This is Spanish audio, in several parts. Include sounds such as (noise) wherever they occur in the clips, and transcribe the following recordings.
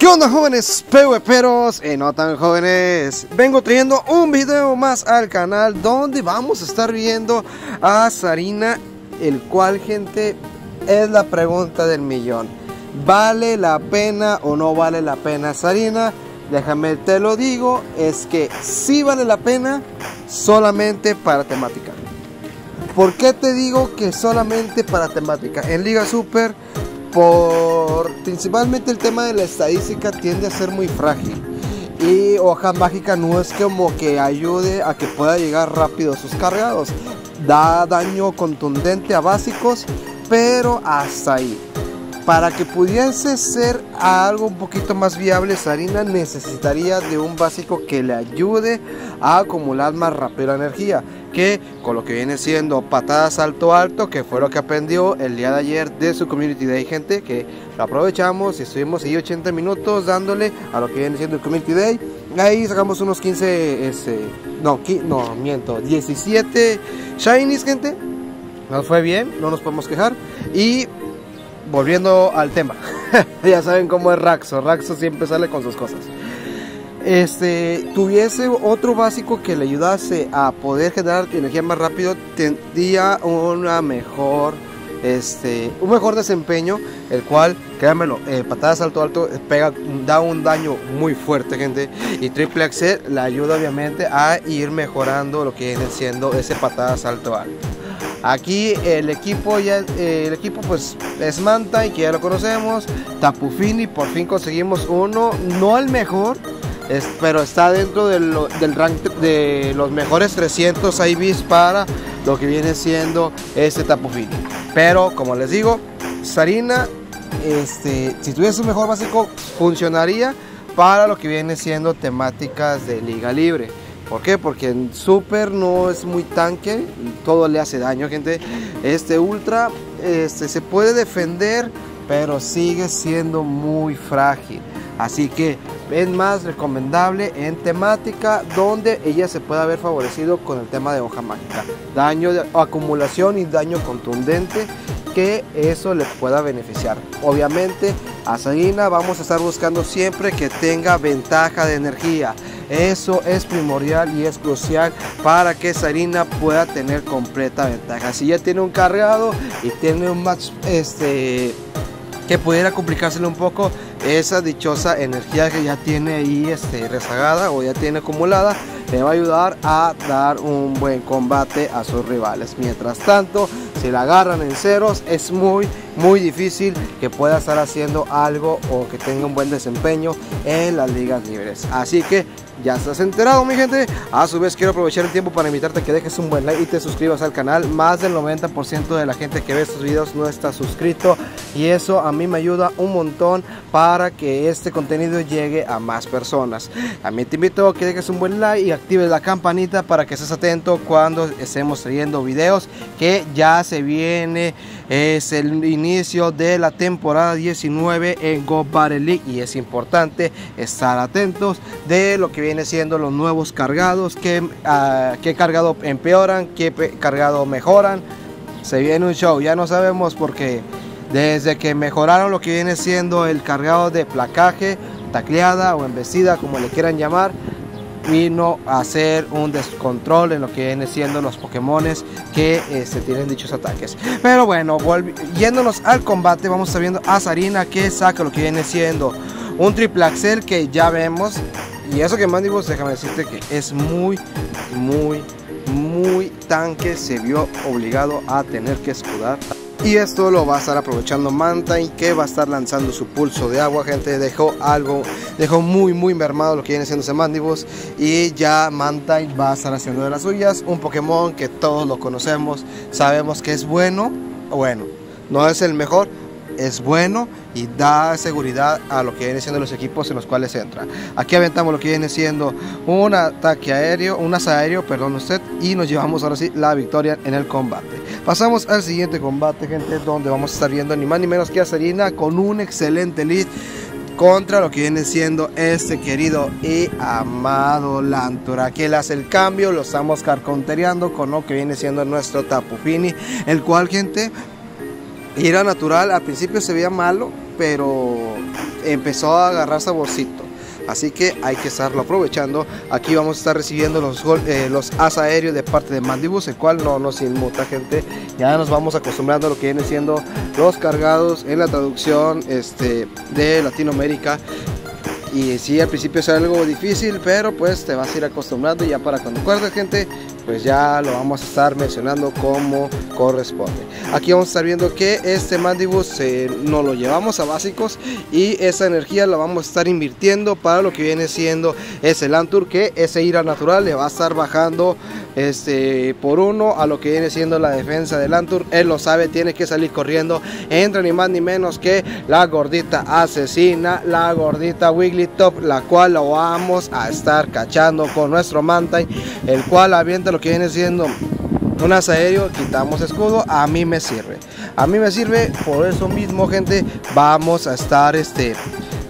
¿Qué onda jóvenes PvPeros y no tan jóvenes? Vengo trayendo un video más al canal donde vamos a estar viendo a Sarina El cual gente es la pregunta del millón ¿Vale la pena o no vale la pena Sarina? Déjame te lo digo, es que sí vale la pena solamente para temática ¿Por qué te digo que solamente para temática? En Liga Super por principalmente el tema de la estadística tiende a ser muy frágil. Y hoja mágica no es como que ayude a que pueda llegar rápido sus cargados. Da daño contundente a básicos pero hasta ahí para que pudiese ser algo un poquito más viable, Sarina necesitaría de un básico que le ayude a acumular más rápido energía. Que con lo que viene siendo patadas alto alto, que fue lo que aprendió el día de ayer de su Community Day, gente, que lo aprovechamos y estuvimos ahí 80 minutos dándole a lo que viene siendo el Community Day. Ahí sacamos unos 15, este, no, no, miento, 17 Shinies, gente. Nos fue bien, no nos podemos quejar. Y volviendo al tema, (laughs) ya saben cómo es Raxo, Raxo siempre sale con sus cosas. Este, tuviese otro básico que le ayudase a poder generar energía más rápido, tendría una mejor, este, un mejor desempeño, el cual, créanmelo, eh, patadas alto alto pega, da un daño muy fuerte, gente, y triple axel le ayuda obviamente a ir mejorando lo que viene siendo ese patadas alto alto. Aquí el equipo ya el equipo pues es Manta que ya lo conocemos. Tapufini, por fin conseguimos uno, no el mejor, pero está dentro del rank de los mejores 300 IVs para lo que viene siendo este Tapufini. Pero como les digo, Sarina, este, si tuviese un mejor básico, funcionaría para lo que viene siendo temáticas de liga libre. ¿Por qué? Porque en Super no es muy tanque, todo le hace daño, gente. Este Ultra este, se puede defender, pero sigue siendo muy frágil. Así que es más recomendable en temática donde ella se pueda ver favorecido con el tema de hoja mágica. Daño de acumulación y daño contundente que eso le pueda beneficiar. Obviamente a Sarina vamos a estar buscando siempre que tenga ventaja de energía. Eso es primordial y es crucial para que Sarina pueda tener completa ventaja. Si ya tiene un cargado y tiene un match este que pudiera complicárselo un poco esa dichosa energía que ya tiene ahí este, rezagada o ya tiene acumulada le va a ayudar a dar un buen combate a sus rivales. Mientras tanto si la agarran en ceros es muy muy difícil que pueda estar haciendo algo o que tenga un buen desempeño en las ligas libres. Así que ya estás enterado mi gente. A su vez quiero aprovechar el tiempo para invitarte a que dejes un buen like y te suscribas al canal. Más del 90% de la gente que ve estos videos no está suscrito y eso a mí me ayuda un montón para que este contenido llegue a más personas también te invito a que dejes un buen like y actives la campanita para que estés atento cuando estemos trayendo videos que ya se viene es el inicio de la temporada 19 en Go Battle League y es importante estar atentos de lo que viene siendo los nuevos cargados, que, uh, qué cargado empeoran, qué cargado mejoran. Se viene un show, ya no sabemos porque desde que mejoraron lo que viene siendo el cargado de placaje, tacleada o embestida, como le quieran llamar, vino a hacer un descontrol en lo que viene siendo los Pokémones que se este, tienen dichos ataques. Pero bueno, yéndonos al combate, vamos a a Sarina que saca lo que viene siendo un triple axel que ya vemos. Y eso que Mandibus, déjame decirte que es muy, muy, muy tanque. Se vio obligado a tener que escudar. Y esto lo va a estar aprovechando Mantine que va a estar lanzando su pulso de agua, gente. Dejó algo, dejó muy, muy mermado lo que viene siendo ese Mandibus. Y ya Mantine va a estar haciendo de las suyas. Un Pokémon que todos lo conocemos, sabemos que es bueno. Bueno, no es el mejor, es bueno y da seguridad a lo que viene siendo los equipos en los cuales entra. Aquí aventamos lo que viene siendo un ataque aéreo, un aéreo, perdón usted, y nos llevamos ahora sí la victoria en el combate. Pasamos al siguiente combate, gente, donde vamos a estar viendo ni más ni menos que a Serena con un excelente lead contra lo que viene siendo este querido y amado Lantura. Que él hace el cambio, lo estamos carcontereando con lo que viene siendo nuestro Tapufini, el cual, gente, era natural, al principio se veía malo, pero empezó a agarrar saborcito. Así que hay que estarlo aprovechando. Aquí vamos a estar recibiendo los, eh, los as aéreos de parte de Mandibus, el cual no nos inmuta, gente. Ya nos vamos acostumbrando a lo que viene siendo los cargados en la traducción este, de Latinoamérica. Y sí, al principio es algo difícil, pero pues te vas a ir acostumbrando ya para cuando acuerdes, gente, pues ya lo vamos a estar mencionando como corresponde. Aquí vamos a estar viendo que este Mandibus eh, nos lo llevamos a básicos y esa energía la vamos a estar invirtiendo para lo que viene siendo ese Lantur que ese ira natural le va a estar bajando este por uno a lo que viene siendo la defensa del Lantur. Él lo sabe, tiene que salir corriendo. Entra ni más ni menos que la gordita asesina, la gordita Wigglytop, la cual lo vamos a estar cachando con nuestro Mantine, el cual avienta lo que viene siendo un aéreo, quitamos escudo, a mí me sirve. A mí me sirve, por eso mismo, gente, vamos a estar este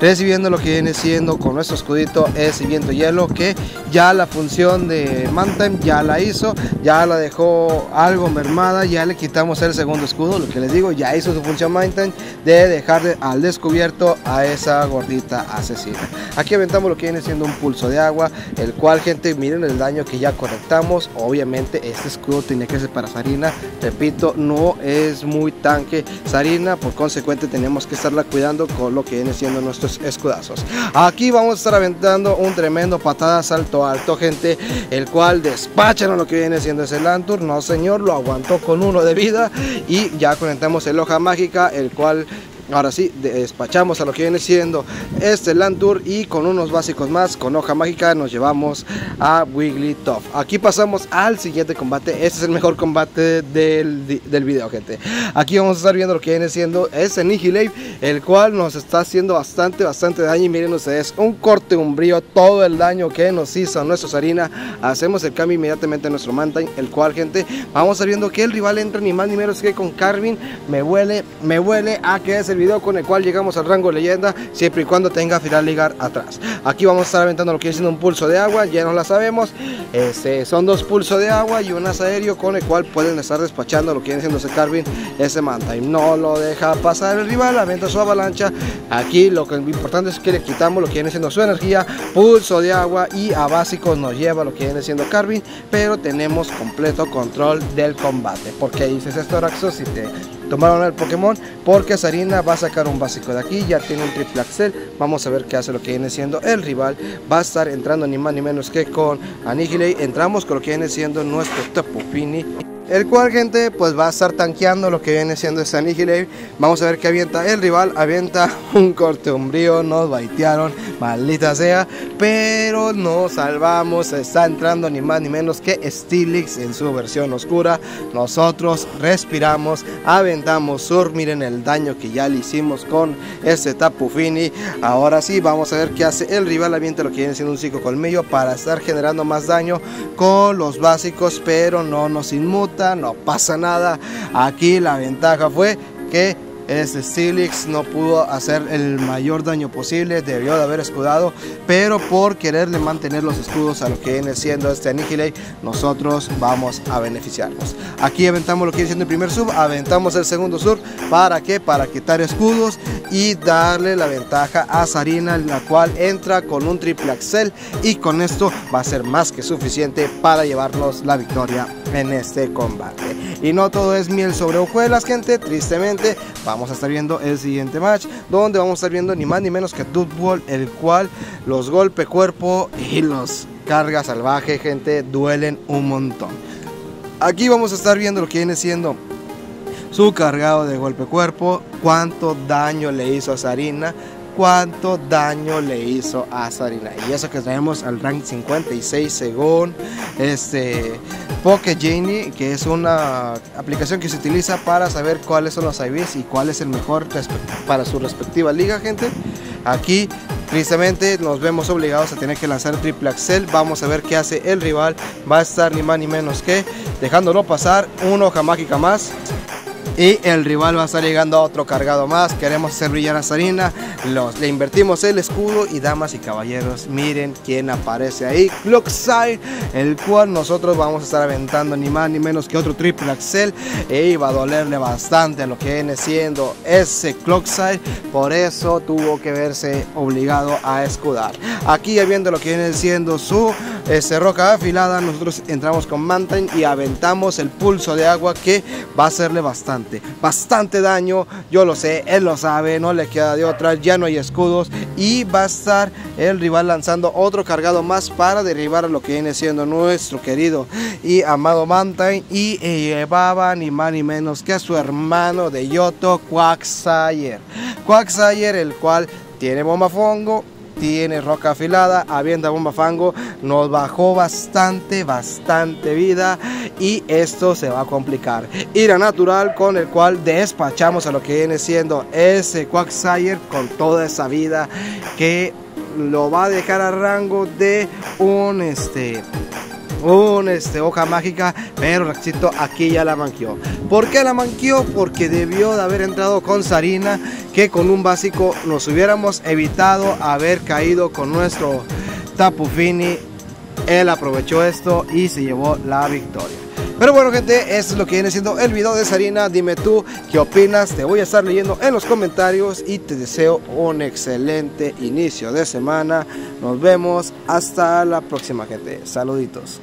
recibiendo lo que viene siendo con nuestro escudito ese viento hielo que ya la función de Mantime ya la hizo, ya la dejó algo mermada, ya le quitamos el segundo escudo, lo que les digo, ya hizo su función Mantime de dejar al descubierto a esa gordita asesina. Aquí aventamos lo que viene siendo un pulso de agua, el cual gente miren el daño que ya conectamos, obviamente este escudo tiene que ser para Sarina, repito, no es muy tanque Sarina, por consecuente tenemos que estarla cuidando con lo que viene siendo nuestro escudazos. Aquí vamos a estar aventando un tremendo patada salto alto, gente, el cual despachan lo que viene siendo ese Lantur. No, señor, lo aguantó con uno de vida y ya conectamos el hoja mágica, el cual Ahora sí, despachamos a lo que viene siendo este Lantur y con unos básicos más, con hoja mágica, nos llevamos a Wigglytuff. Aquí pasamos al siguiente combate. Este es el mejor combate del, del video, gente. Aquí vamos a estar viendo lo que viene siendo ese Nihilave, el cual nos está haciendo bastante, bastante daño. Y miren ustedes, un corte umbrío, todo el daño que nos hizo nuestra Sarina. Hacemos el cambio inmediatamente a nuestro Mantine, el cual, gente, vamos a viendo que el rival entra ni más ni menos que con Carvin. Me huele, me huele a que es el video con el cual llegamos al rango leyenda siempre y cuando tenga final ligar atrás. Aquí vamos a estar aventando lo que es un pulso de agua ya no la sabemos. Este, son dos pulsos de agua y un asa aéreo con el cual pueden estar despachando lo que viene siendo ese Carvin ese Manta y no lo deja pasar el rival aventa su avalancha. Aquí lo que importante es que le quitamos lo que viene siendo su energía pulso de agua y a básicos nos lleva lo que viene siendo Carvin pero tenemos completo control del combate. Porque dices esto Raxos si te tomaron el Pokémon porque Sarina va a sacar un básico de aquí, ya tiene un triple axel, vamos a ver qué hace lo que viene siendo el rival, va a estar entrando ni más ni menos que con Annihilate, entramos con lo que viene siendo nuestro Tapu Fini el cual gente pues va a estar tanqueando lo que viene siendo ese Annihilate vamos a ver qué avienta el rival. Avienta (laughs) un corte umbrío nos baitearon maldita sea. Pero nos salvamos está entrando ni más ni menos que Stilix en su versión oscura. Nosotros respiramos aventamos sur miren el daño que ya le hicimos con este Tapu Fini ahora sí vamos a ver qué hace el rival. Avienta lo que viene siendo un psico colmillo para estar generando más daño con los básicos pero no nos inmuta no pasa nada. Aquí la ventaja fue que este Stilix no pudo hacer el mayor daño posible, debió de haber escudado, pero por quererle mantener los escudos a lo que viene siendo este Annihilate, nosotros vamos a beneficiarnos. Aquí aventamos lo que viene siendo el primer sub, aventamos el segundo sub, ¿para qué? Para quitar escudos y darle la ventaja a Sarina, la cual entra con un triple axel y con esto va a ser más que suficiente para llevarnos la victoria en este combate. Y no todo es miel sobre hojuelas, gente, tristemente vamos vamos a estar viendo el siguiente match, donde vamos a estar viendo ni más ni menos que Dudball, el cual los golpe cuerpo y los carga salvaje, gente, duelen un montón. Aquí vamos a estar viendo lo que viene siendo su cargado de golpe cuerpo, cuánto daño le hizo a Sarina, cuánto daño le hizo a Sarina. Y eso que traemos al rank 56 según este Poke Genie, que es una aplicación que se utiliza para saber cuáles son los IVs y cuál es el mejor para su respectiva liga, gente. Aquí tristemente nos vemos obligados a tener que lanzar triple axel. Vamos a ver qué hace el rival. Va a estar ni más ni menos que dejándolo pasar una hoja mágica más Y el rival va a estar llegando a otro cargado más. Queremos hacer brillar a Sarina. Los, le invertimos el escudo. Y damas y caballeros, miren quién aparece ahí. Clockside, el cual nosotros vamos a estar aventando ni más ni menos que otro triple axel. Y va a dolerle bastante a lo que viene siendo ese Clockside. Por eso tuvo que verse obligado a escudar. Aquí ya viendo lo que viene siendo su este, roca afilada, nosotros entramos con Mountain y aventamos el pulso de agua que va a hacerle bastante, bastante daño. Yo lo sé, él lo sabe, no le queda de otra, ya no hay escudos y va a estar el rival lanzando otro cargado más para derribar a lo que viene siendo nuestro querido y amado Mountain y llevaba ni más ni menos que a su hermano de Yoto, Quagsire. Quagsire, el cual tiene bomba fongo tiene roca afilada, avienta bomba fango, nos bajó bastante, bastante vida y esto se va a complicar. Ira natural con el cual despachamos a lo que viene siendo ese Quagsire con toda esa vida que lo va a dejar a rango de un este un este, hoja mágica, pero Raxito aquí ya la manqueó. ¿Por qué la manqueó? Porque debió de haber entrado con Sarina, que con un básico nos hubiéramos evitado haber caído con nuestro Tapu Él aprovechó esto y se llevó la victoria. Pero bueno gente, esto es lo que viene siendo el video de Sarina. Dime tú qué opinas. Te voy a estar leyendo en los comentarios y te deseo un excelente inicio de semana. Nos vemos hasta la próxima gente. Saluditos.